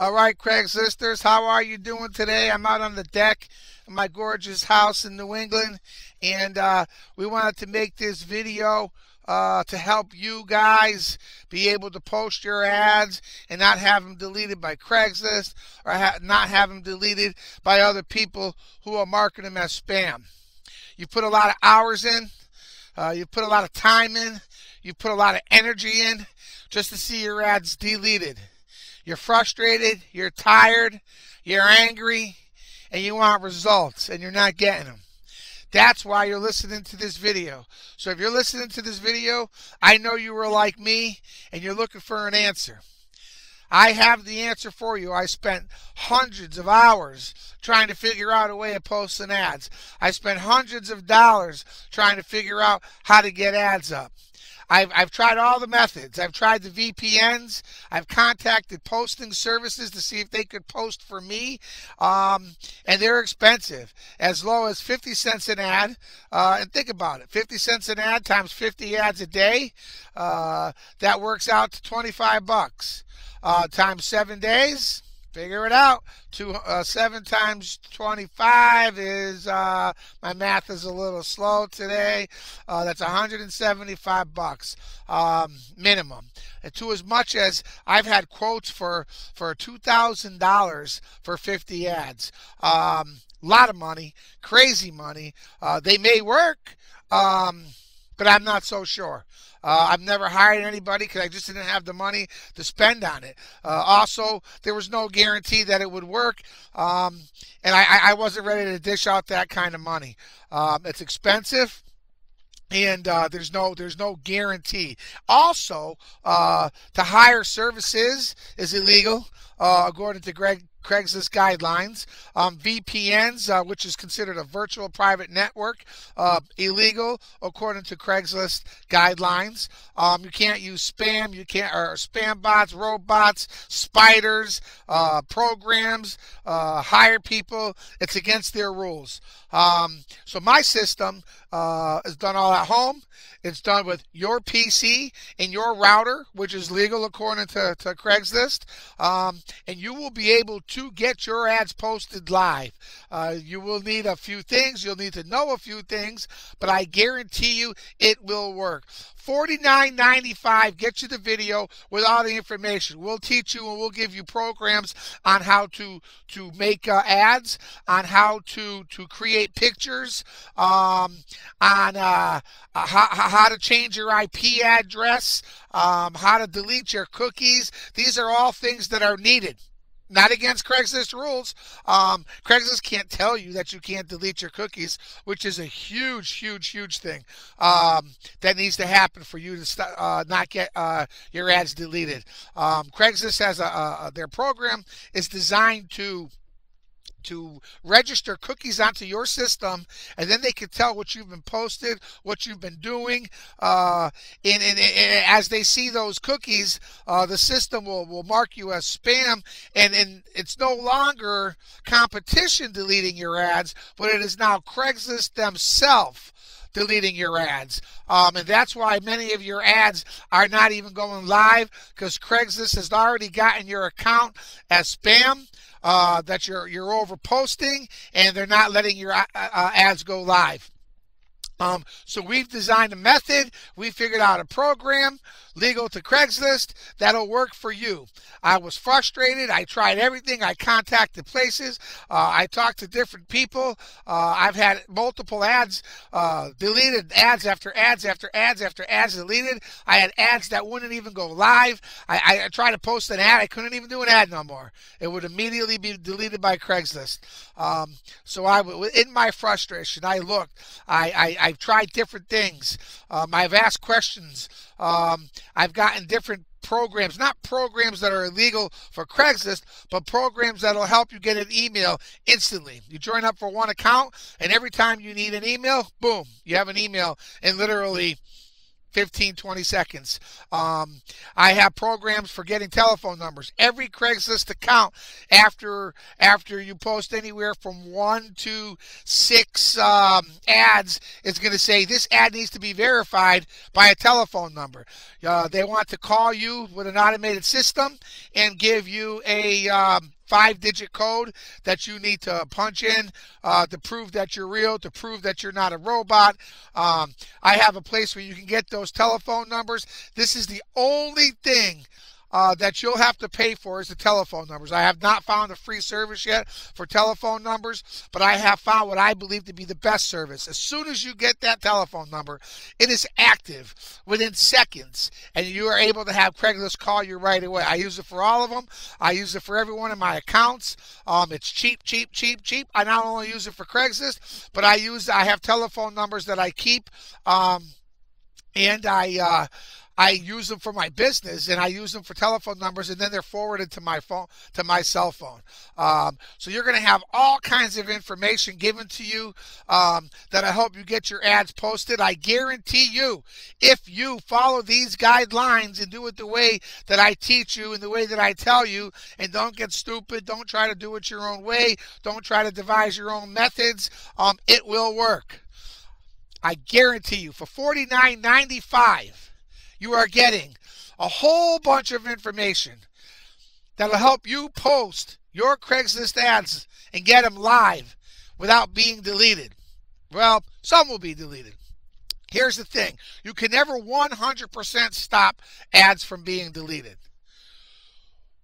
All right, Craigslisters, how are you doing today? I'm out on the deck of my gorgeous house in New England, and uh, we wanted to make this video uh, to help you guys be able to post your ads and not have them deleted by Craigslist or ha not have them deleted by other people who are marketing them as spam. You put a lot of hours in, uh, you put a lot of time in, you put a lot of energy in just to see your ads deleted. You're frustrated, you're tired, you're angry, and you want results, and you're not getting them. That's why you're listening to this video. So if you're listening to this video, I know you were like me, and you're looking for an answer. I have the answer for you. I spent hundreds of hours trying to figure out a way of posting ads. I spent hundreds of dollars trying to figure out how to get ads up. I've, I've tried all the methods. I've tried the VPNs. I've contacted posting services to see if they could post for me. Um, and they're expensive, as low as 50 cents an ad. Uh, and think about it 50 cents an ad times 50 ads a day. Uh, that works out to 25 bucks. Uh, times seven days Figure it out. Two, uh, seven times 25 is, uh, my math is a little slow today. Uh, that's 175 bucks um, minimum. And to as much as I've had quotes for, for $2,000 for 50 ads. A um, lot of money, crazy money. Uh, they may work, um, but I'm not so sure. Uh, I've never hired anybody because I just didn't have the money to spend on it. Uh, also, there was no guarantee that it would work, um, and I, I, wasn't ready to dish out that kind of money. Um, it's expensive and uh, there's no there's no guarantee. Also, uh, to hire services is illegal, uh, according to Greg Craigslist guidelines. Um, VPNs, uh, which is considered a virtual private network, uh, illegal according to Craigslist guidelines. Um, you can't use spam. You can't or spam bots, robots, spiders, uh, programs, uh, hire people. It's against their rules. Um, so my system uh, is done all at home. It's done with your PC and your router, which is legal according to, to Craigslist. Um, and you will be able to get your ads posted live. Uh, you will need a few things. You'll need to know a few things, but I guarantee you it will work. $49.95 get you the video with all the information. We'll teach you and we'll give you programs on how to to make uh, ads, on how to to create pictures, um, on uh, uh how, how to change your IP address, um, how to delete your cookies. These are all things that are needed not against Craigslist rules. Um, Craigslist can't tell you that you can't delete your cookies, which is a huge, huge, huge thing um, that needs to happen for you to st- uh, not get uh, your ads deleted. Um, Craigslist has a, a, their program is designed to to register cookies onto your system, and then they can tell what you've been posted, what you've been doing. Uh, and, and, and, as they see those cookies, uh, the system will, will mark you as spam, and, and it's no longer competition deleting your ads, but it is now Craigslist themselves deleting your ads. Um, and that's why many of your ads are not even going live because Craigslist has already gotten your account as spam uh, that you're you're over posting and they're not letting your uh, uh, ads go live. Um, so we've designed a method. We figured out a program legal to Craigslist that'll work for you. I was frustrated. I tried everything. I contacted places. Uh, I talked to different people. Uh, I've had multiple ads uh, deleted, ads after ads after ads after ads deleted. I had ads that wouldn't even go live. I, I tried to post an ad. I couldn't even do an ad no more. It would immediately be deleted by Craigslist. Um, so I, in my frustration, I looked. I, I I've tried different things. Um, I've asked questions. Um, I've gotten different programs, not programs that are illegal for Craigslist, but programs that'll help you get an email instantly. You join up for one account, and every time you need an email, boom, you have an email in literally 15, 20 seconds. Um, I have programs for getting telephone numbers. Every Craigslist account after after you post anywhere from one to six um, ads is going to say this ad needs to be verified by a telephone number. Uh, they want to call you with an automated system and give you a um, five digit code that you need to punch in uh, to prove that you're real, to prove that you're not a robot. Um, I have a place where you can get those telephone numbers. This is the only thing uh, that you'll have to pay for is the telephone numbers. I have not found a free service yet for telephone numbers, but I have found what I believe to be the best service. As soon as you get that telephone number, it is active within seconds, and you are able to have Craigslist call you right away. I use it for all of them. I use it for every one of my accounts. Um, it's cheap, cheap, cheap, cheap. I not only use it for Craigslist, but I use I have telephone numbers that I keep. Um, and I uh, I use them for my business and I use them for telephone numbers and then they're forwarded to my phone to my cell phone. Um, so you're going to have all kinds of information given to you um, that I hope you get your ads posted. I guarantee you, if you follow these guidelines and do it the way that I teach you and the way that I tell you, and don't get stupid, don't try to do it your own way, don't try to devise your own methods, um, it will work. I guarantee you for $49.95 you are getting a whole bunch of information that'll help you post your Craigslist ads and get them live without being deleted. Well, some will be deleted. Here's the thing you can never 100% stop ads from being deleted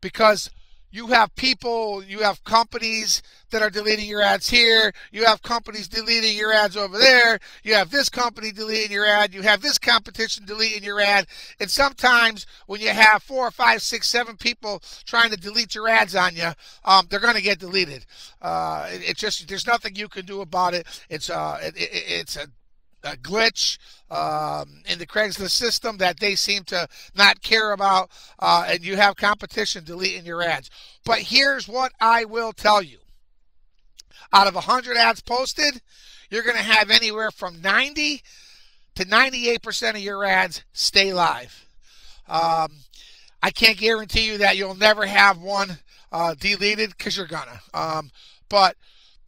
because you have people, you have companies that are deleting your ads here. You have companies deleting your ads over there. You have this company deleting your ad. You have this competition deleting your ad. And sometimes when you have four or five, six, seven people trying to delete your ads on you, um, they're going to get deleted. Uh, it, it, just there's nothing you can do about it. It's uh, it, it, it's a a glitch um, in the Craigslist system that they seem to not care about, uh, and you have competition deleting your ads. But here's what I will tell you out of 100 ads posted, you're going to have anywhere from 90 to 98% of your ads stay live. Um, I can't guarantee you that you'll never have one uh, deleted because you're gonna. Um, but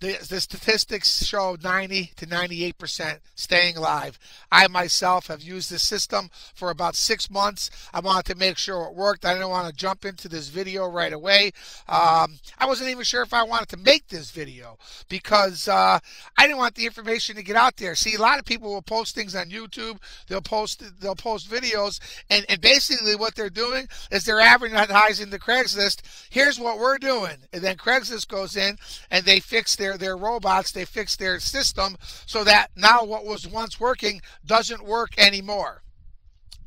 the, the statistics show 90 to 98 percent staying alive. I myself have used this system for about six months. I wanted to make sure it worked. I didn't want to jump into this video right away. Um, I wasn't even sure if I wanted to make this video because uh, I didn't want the information to get out there. See, a lot of people will post things on YouTube. They'll post they'll post videos, and, and basically what they're doing is they're advertising the Craigslist. Here's what we're doing, and then Craigslist goes in and they fix their their their robots, they fixed their system so that now what was once working doesn't work anymore.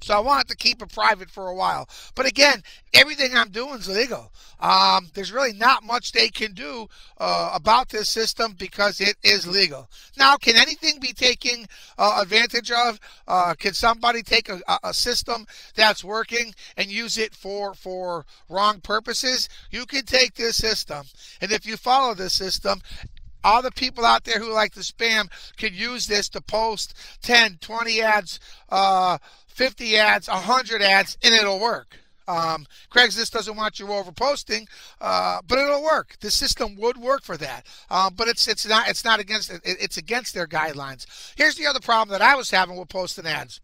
So I wanted to keep it private for a while. But again, everything I'm doing is legal. Um, there's really not much they can do uh, about this system because it is legal. Now, can anything be taken uh, advantage of? Uh, can somebody take a, a, system that's working and use it for, for wrong purposes? You can take this system, and if you follow this system, all the people out there who like to spam could use this to post 10, 20 ads, uh, 50 ads, 100 ads, and it'll work. Um, Craigslist doesn't want you over posting, uh, but it'll work. The system would work for that, um, but it's it's not it's not against it, it's against their guidelines. Here's the other problem that I was having with posting ads.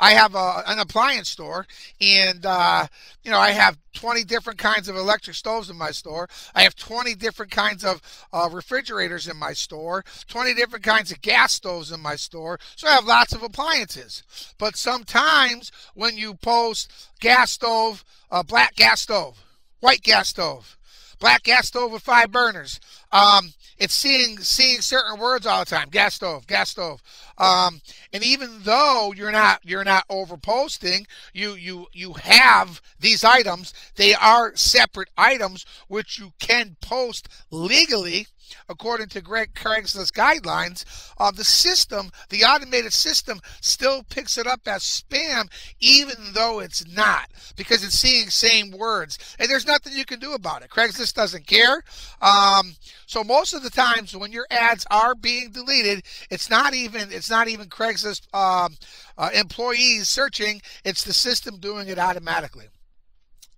I have a, an appliance store, and uh, you know I have 20 different kinds of electric stoves in my store. I have 20 different kinds of uh, refrigerators in my store. 20 different kinds of gas stoves in my store. So I have lots of appliances. But sometimes when you post gas stove, uh, black gas stove, white gas stove, black gas stove with five burners. Um, it's seeing seeing certain words all the time. Gas stove, gas stove. Um, and even though you're not you're not over posting, you you you have these items. They are separate items which you can post legally according to Greg Craigslist guidelines, uh, the system, the automated system, still picks it up as spam, even though it's not, because it's seeing same words. And there's nothing you can do about it. Craigslist doesn't care. Um, so most of the times when your ads are being deleted, it's not even it's not even Craigslist um, uh, employees searching. It's the system doing it automatically.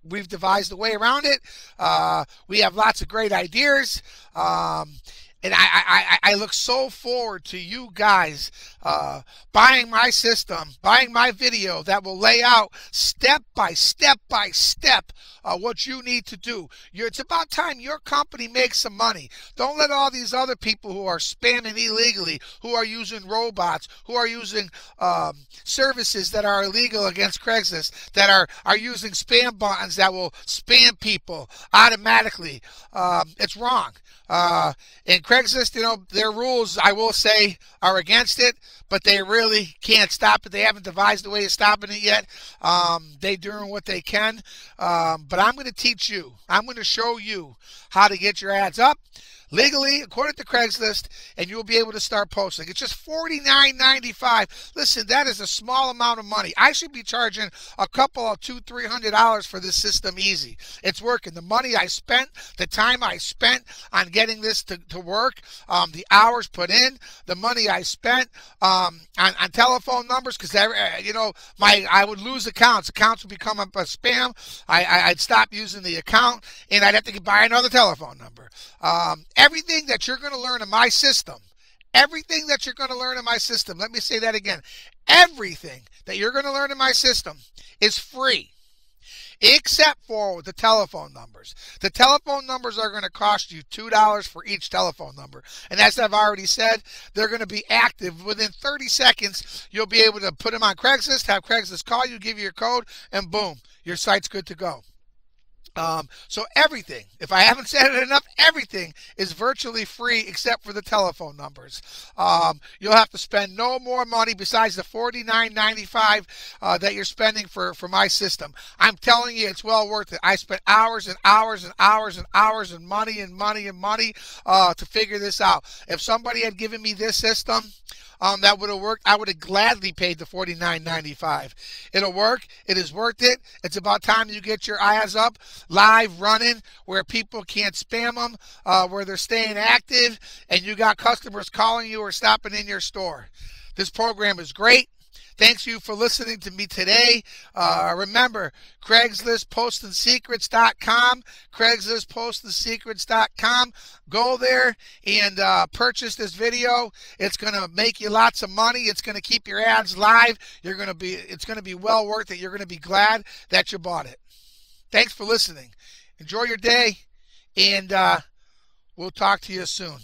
We've devised a way around it. Uh, we have lots of great ideas. Um, and I, I, I look so forward to you guys uh, buying my system, buying my video that will lay out step by step by step uh, what you need to do. You're, it's about time your company makes some money. Don't let all these other people who are spamming illegally, who are using robots, who are using um, services that are illegal against Craigslist, that are, are using spam buttons that will spam people automatically. Um, it's wrong. Uh, and Craigslist, you know, their rules, I will say, are against it, but they really can't stop it. They haven't devised a way of stopping it yet. Um, they're doing what they can. Um, but I'm going to teach you, I'm going to show you how to get your ads up legally, according to Craigslist, and you'll be able to start posting. It's just $49.95. Listen, that is a small amount of money. I should be charging a couple of two, three hundred dollars for this system easy. It's working. The money I spent, the time I spent on getting this to, to work, um, the hours put in, the money I spent um, on, on telephone numbers, because uh, you know, my I would lose accounts. Accounts would become a, a spam. I, I, would stop using the account, and I'd have to buy another telephone number. Um, everything that you're going to learn in my system, everything that you're going to learn in my system, let me say that again. Everything that you're going to learn in my system is free except for the telephone numbers. The telephone numbers are going to cost you $2 for each telephone number. And as I've already said, they're going to be active. Within 30 seconds, you'll be able to put them on Craigslist, have Craigslist call you, give you your code, and boom, your site's good to go. Um, so everything, if I haven't said it enough, everything is virtually free except for the telephone numbers. Um, you'll have to spend no more money besides the $49.95 uh, that you're spending for, for my system. I'm telling you, it's well worth it. I spent hours and hours and hours and hours and money and money and money uh, to figure this out. If somebody had given me this system, um, that would have worked, I would have gladly paid the $49.95. It'll work. It is worth it. It's about time you get your eyes up, live running, where people can't spam them, uh, where they're staying active, and you got customers calling you or stopping in your store. This program is great. Thanks you for listening to me today. Uh, remember, CraigslistPostingSecrets.com, CraigslistPostingSecrets.com. Go there and uh, purchase this video. It's going to make you lots of money. It's going to keep your ads live. You're going to be. It's going to be well worth it. You're going to be glad that you bought it. Thanks for listening. Enjoy your day, and uh, we'll talk to you soon.